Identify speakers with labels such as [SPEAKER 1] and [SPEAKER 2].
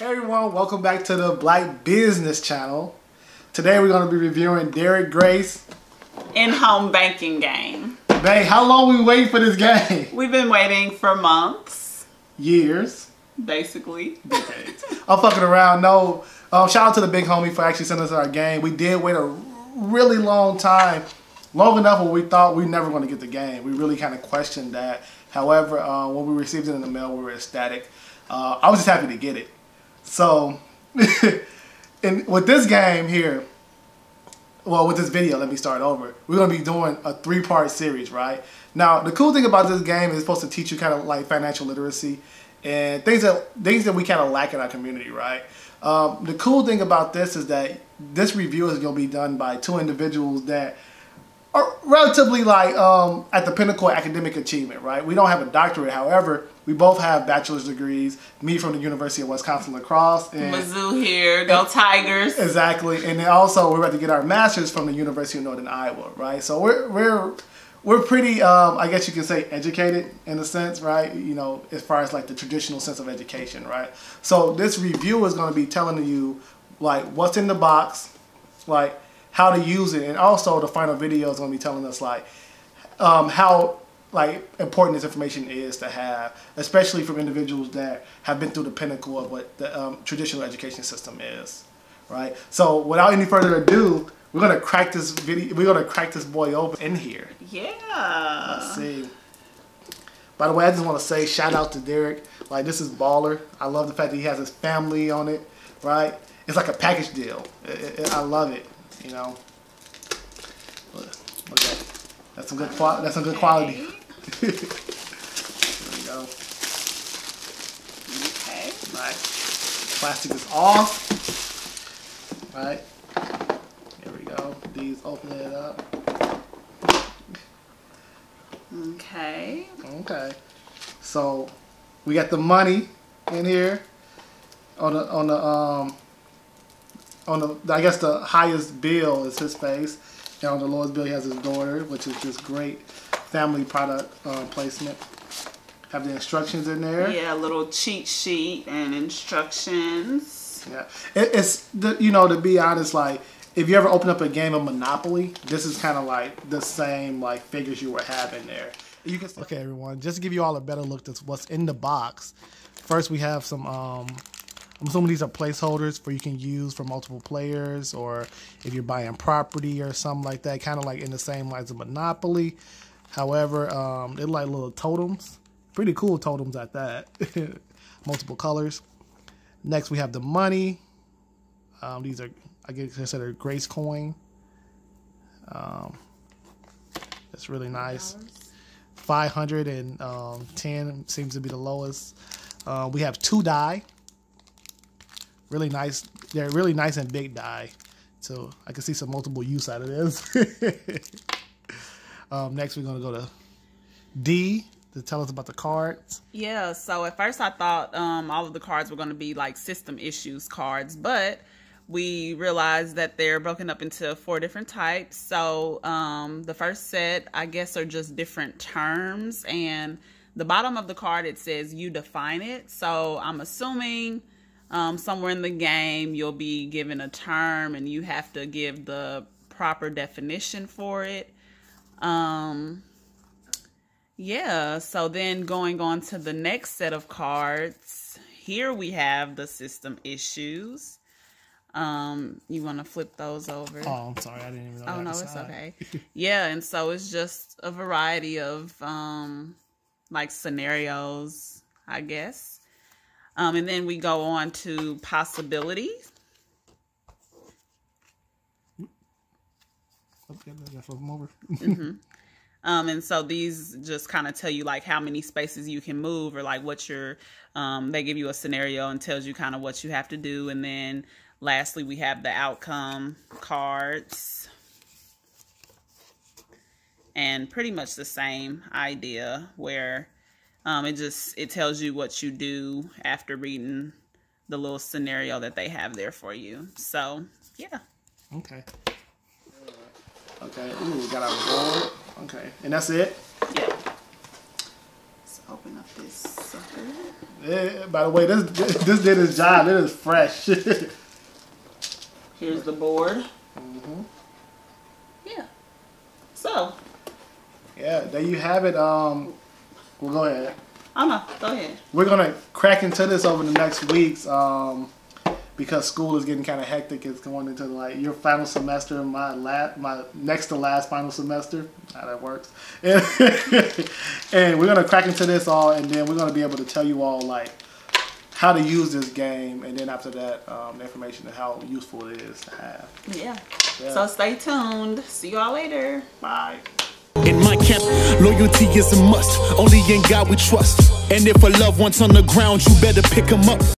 [SPEAKER 1] Hey everyone, welcome back to the Black Bizness Channel. Today we're going to be reviewing Derrick Grace.
[SPEAKER 2] In-home banking game.
[SPEAKER 1] Babe, how long we wait for this game?
[SPEAKER 2] We've been waiting for months.
[SPEAKER 1] Years.
[SPEAKER 2] Basically.
[SPEAKER 1] Decades. I'm fucking around. No. Um, shout out to the big homie for actually sending us our game. We did wait a really long time. Long enough where we thought we never going to get the game. We really kind of questioned that. However, uh, when we received it in the mail, we were ecstatic. Uh, I was just happy to get it. So, and with this game here, well, with this video, let me start over. We're going to be doing a three-part series, right? Now, the cool thing about this game is it's supposed to teach you kind of like financial literacy and things that things that we kind of lack in our community, right? Um, the cool thing about this is that this review is going to be done by two individuals that are relatively like um, at the pinnacle of academic achievement, right? We don't have a doctorate, however, we both have bachelor's degrees. Me from the University of Wisconsin La Crosse.
[SPEAKER 2] And Mizzou here, go Tigers.
[SPEAKER 1] Exactly, and then also we're about to get our master's from the University of Northern Iowa, right? So we're we're we're pretty, um, I guess you can say, educated in a sense, right? You know, as far as like the traditional sense of education, right? So this review is going to be telling you like what's in the box, like how to use it, and also the final video is going to be telling us like um, how like important this information is to have, especially from individuals that have been through the pinnacle of what the um, traditional education system is, right? So without any further ado, we're gonna crack this video. We're gonna crack this boy open in here.
[SPEAKER 2] Yeah.
[SPEAKER 1] Let's see. By the way, I just want to say shout out to Derrick. Like this is baller. I love the fact that he has his family on it, right? It's like a package deal. It, it, I love it. You know. Look, look at that. That's some good quality. That's some good quality. there we go.
[SPEAKER 2] Okay.
[SPEAKER 1] Right. Plastic is off. Right. There we go. These open it up.
[SPEAKER 2] Okay.
[SPEAKER 1] Okay. So we got the money in here on the on the um on the I guess the highest bill is his face, and on the lowest bill he has his daughter, which is just great family product uh, placement. Have the instructions in there.
[SPEAKER 2] Yeah, a little cheat sheet and instructions.
[SPEAKER 1] Yeah, it, it's the you know to be honest, like if you ever open up a game of Monopoly, this is kind of like the same like figures you were having there. You can okay, everyone. Just to give you all a better look at what's in the box. First, we have some. Um, I'm assuming these are placeholders for you can use for multiple players, or if you're buying property or something like that. Kind of like in the same lines of Monopoly. However, um, they're like little totems. Pretty cool totems at that. Multiple colors. Next, we have the money. Um, these are, I guess, i considered Grace coin. Um, that's really nice. 510 um, seems to be the lowest. Uh, we have two die. Really nice. They're really nice and big die. So I can see some multiple use out of this. Um, next, we're going to go to D to tell us about the cards.
[SPEAKER 2] Yeah, so at first I thought um, all of the cards were going to be like system issues cards, but we realized that they're broken up into four different types. So um, the first set, I guess, are just different terms. And the bottom of the card, it says you define it. So I'm assuming um, somewhere in the game, you'll be given a term and you have to give the proper definition for it. Um, yeah, so then going on to the next set of cards, here we have the system issues. Um, you want to flip those over?
[SPEAKER 1] Oh, I'm sorry, I didn't even know. Oh
[SPEAKER 2] no, it's okay. yeah, and so it's just a variety of um, like scenarios, I guess. Um, and then we go on to possibilities.
[SPEAKER 1] Okay, flip them over.
[SPEAKER 2] mm-hmm. Um, and so these just kind of tell you like how many spaces you can move or like what your, um, they give you a scenario and tells you kind of what you have to do. And then lastly, we have the outcome cards and pretty much the same idea where, um, it just, it tells you what you do after reading the little scenario that they have there for you. So yeah.
[SPEAKER 1] Okay. Okay. Ooh, got our board. Okay. And that's it?
[SPEAKER 2] Yeah. Let's open up this sucker.
[SPEAKER 1] Yeah, by the way, this this did his job. It is fresh.
[SPEAKER 2] Here's the board. Mm-hmm. Yeah. So.
[SPEAKER 1] Yeah, there you have it. Um, well, go ahead.
[SPEAKER 2] Oh no, go ahead.
[SPEAKER 1] We're gonna crack into this over the next weeks. Um, because school is getting kind of hectic. It's going into like your final semester, my last, my next to last final semester. How that works. And, and we're gonna crack into this all, and then we're gonna be able to tell you all like how to use this game, and then after that, um, the information of how useful it is to have.
[SPEAKER 2] Yeah. yeah. So stay tuned. See y'all later. Bye.
[SPEAKER 3] In my camp, loyalty is a must. Only in God we trust. And if a loved one's on the ground, you better pick them up.